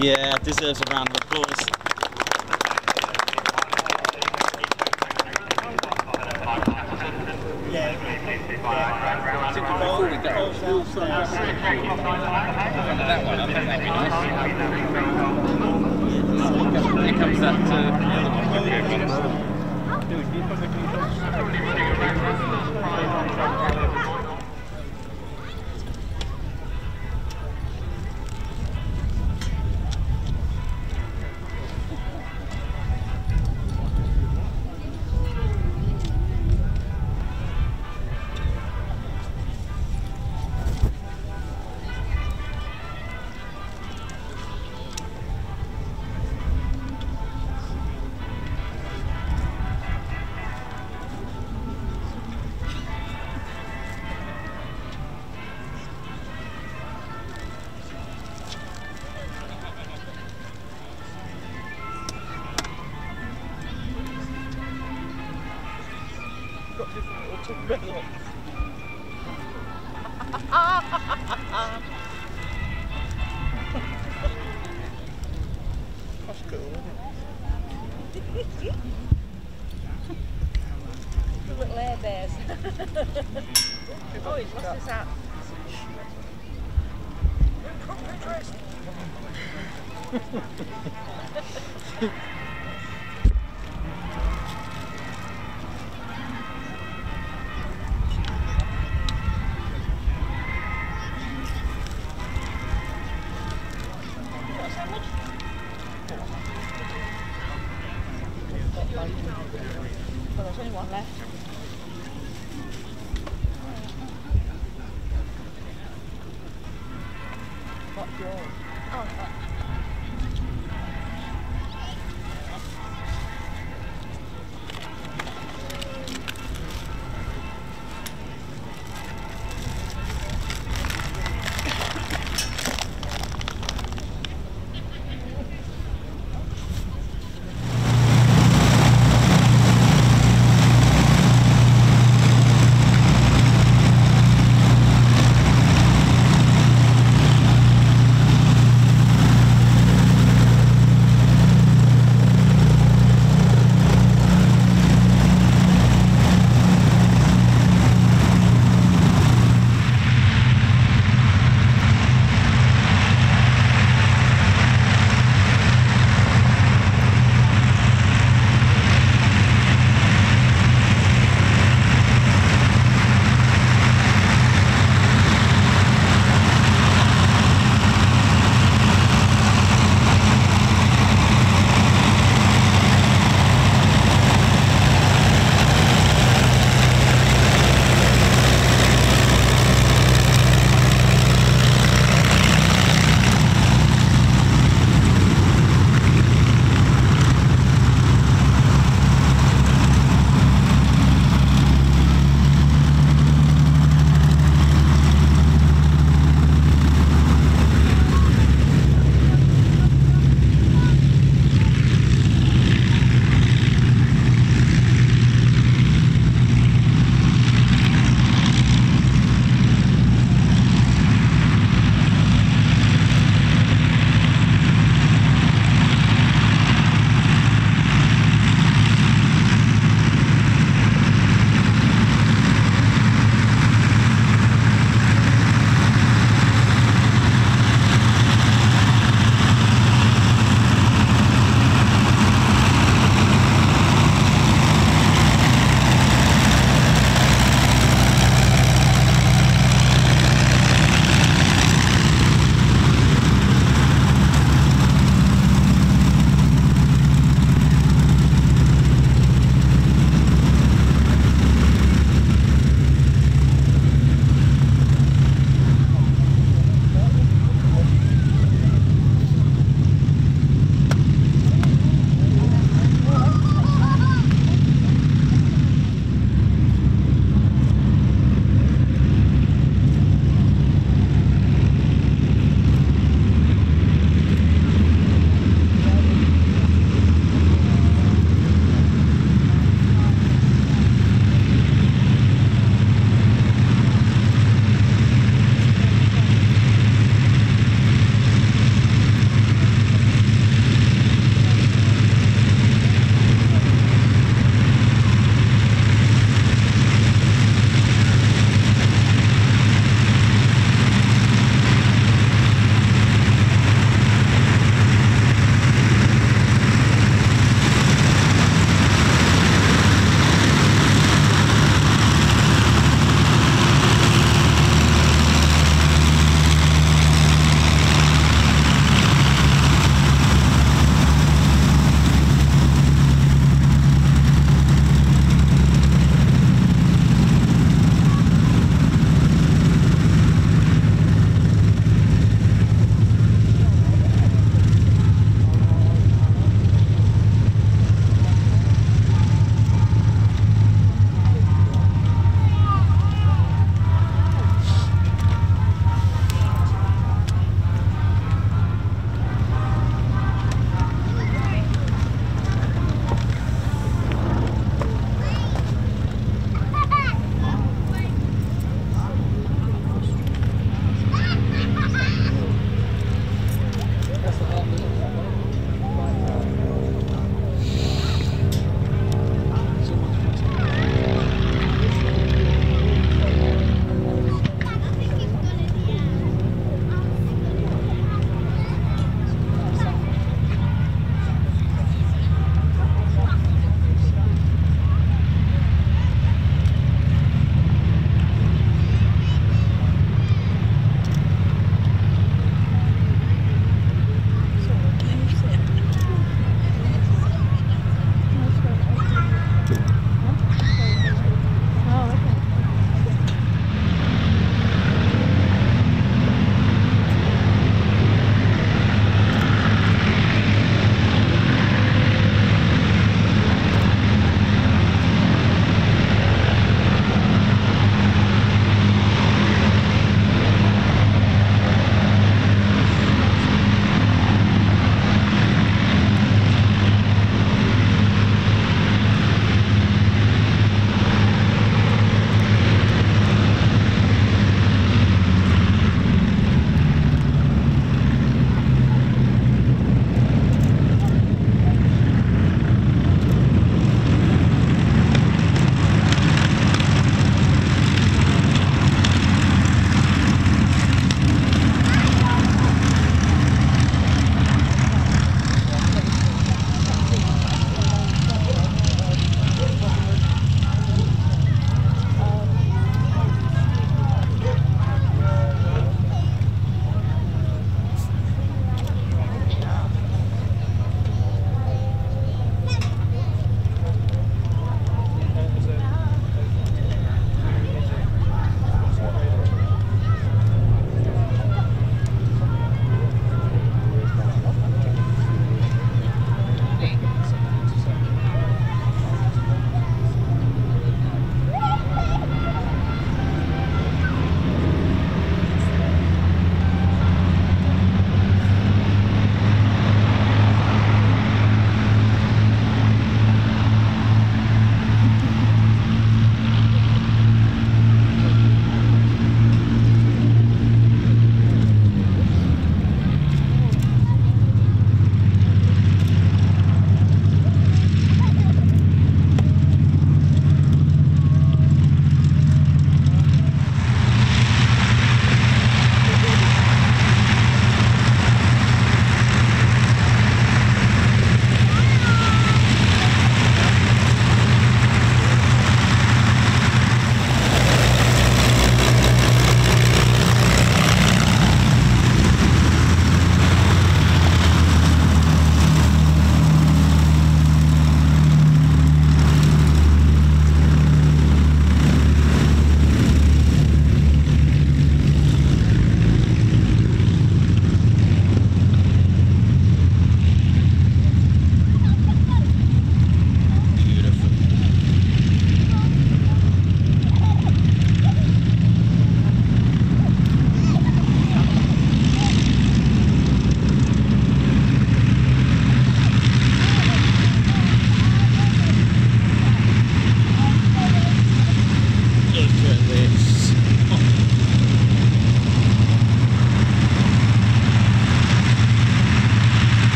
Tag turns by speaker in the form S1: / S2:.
S1: That deserves a round of applause.
S2: Here comes that uh,
S3: That's cool,
S4: Little air bears. oh, he's lost his hat.